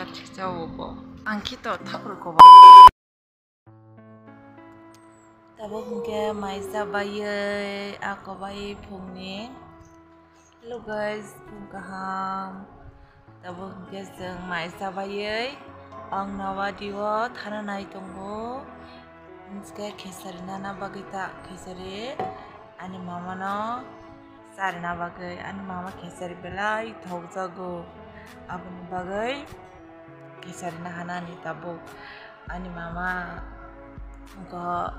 가 찾아오고 안기도 타올고 Tabo hongke maisa baye ako baye pungni. Hello guys, pung kaham. Tabo hongke sung maisa baye. Ang nawa diwa thana nai tongo. Nske kesari nana bagita kesari. Ani mama no. Sari na bagay. Ani mama kesari belai na hanani tabo ani mama ko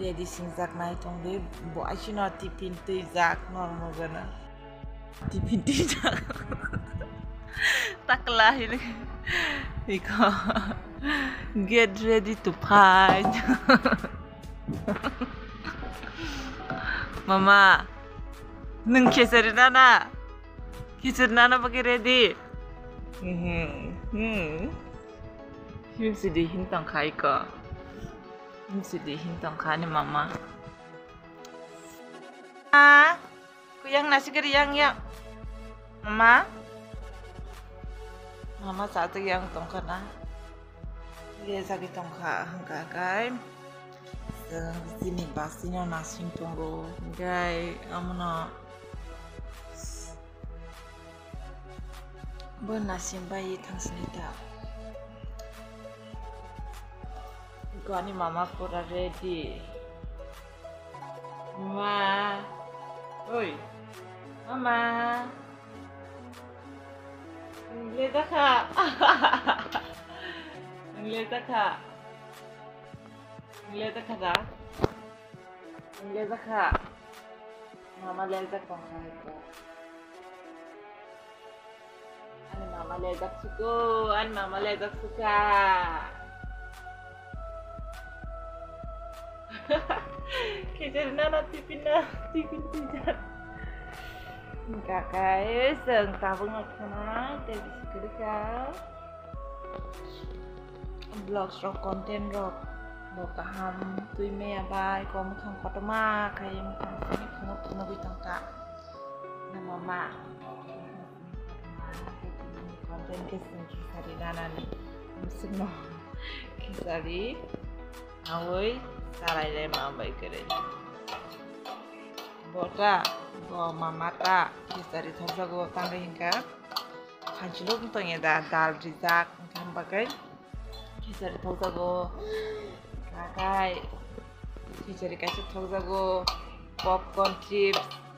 ready singjak nai tongbe bo asino tipin tui jak normal gana. Tipin tui jak taklah ini iko get ready to fight mama nung kesari nana. Kesari nana pakai ready. Hmm hmm Him sedih hintang kai ka. Him sedih hintang kai ni mama. Ah, kuyang nasi kari yang. Mama. Mama satu yang tongka na. Dia sakit tongka hangka kai. Seng sini basinya nasi tunggu. bo na simba yi thang sni ta gani mama pura ready ma oi mama le da kha le da kha le da kha da le da kha mama le da kha Mamaladak sukuan, mamaladak suka. Kejar na natipin na, tipin kejar. Enggak guys, entah bunga kemana, tapi segera kau. Blog rock content rock บอกกะฮัมตุยเมียบายกอมคังคอตมาใครยังคังนี่คังนกนกวิตังกะนามามะ मोहब्बन किस्म की साड़ी लानानै मुस्लिम खेसारी आवै सारायलाय माबाय गोरै बटा मामाटा खेसारी थबजागौ तांगै हिंगा खांचिल' बुंतङे दा दाल रिजाक ओंखाम बागै खेसारी थबजागौ गागाय खेसारी गाइसे थबजागौ popcorn chips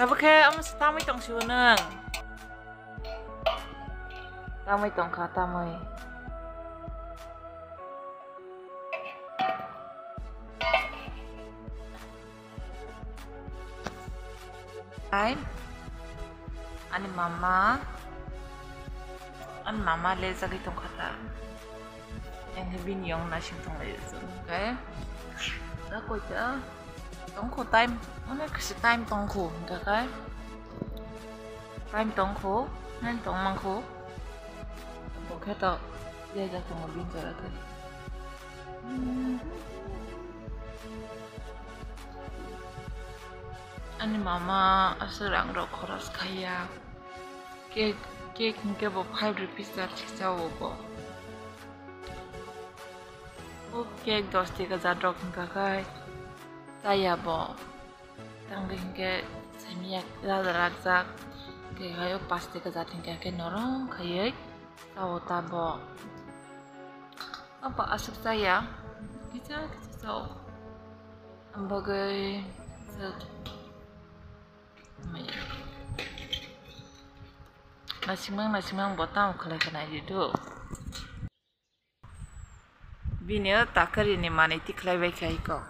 나보게 아무서 땀이 똥 시원은 땀이 anh 땀이 아이 아니 마마 아니 마마 레자기 똥 가다 anh thấy bình yong là sinh thông lệ rồi, ok? đã coi chưa 똥코 타임 오늘 글씨 타임 똥코 그러니까 타임 똥코 난 똥만코 뭐 그래도 얘자 동안 민줄 알았 아니 마마 아스랑 로 코라스 카야 게 게긴게 뭐, 5 rupees 직사 오고 okay एक दस टिका जा ड्रकिङ काका Saya bo. Tangenge semiak ya, dadak jak ke pasti ke jating ke norong khayek tabo apa asuk saya? Kita kita tau ambagai ya. masing-masing masing-masing botam kelakana itu bini takar ini mana tiklai baik kayak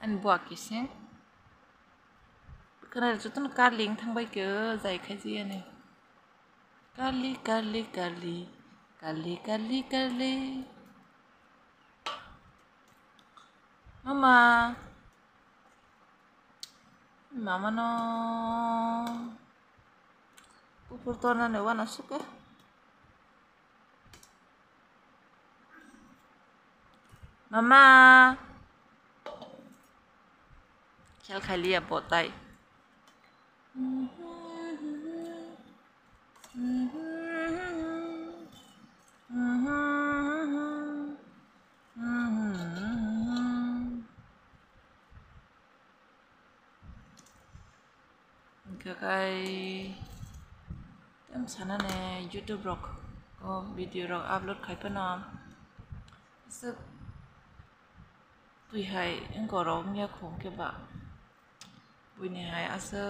अनबुआखिसिं खोनार जतन गारलिं थांबायखो जायखायजिया नै गारलि गारलि गारलि। गारलि गारलि गारलि। मामा? मामानो? ऊपर तो ना हुआ मामा? Cel kai lia bot dai. Kakai Tem sana ne YouTube rock ko video rock upload kai pa nom. Sub tùy hay em có rõ nghe khủng kia bạn उनीहाय असो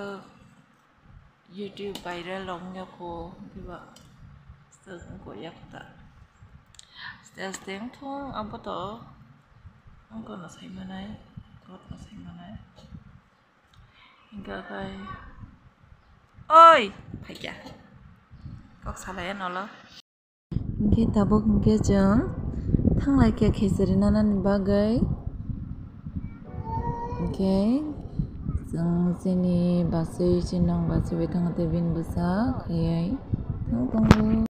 YouTube viral long ya ko biwa steng ko yakta steng steng thong am pato ang ko na sai manai ko na sai manai hingga kai oi phaiya kok salaya no lo hingke tabo hingke jeng thang lai kya khesari nanan bagai okay jeng jeni basui jinong basui thangate bin busa khayai thang tongo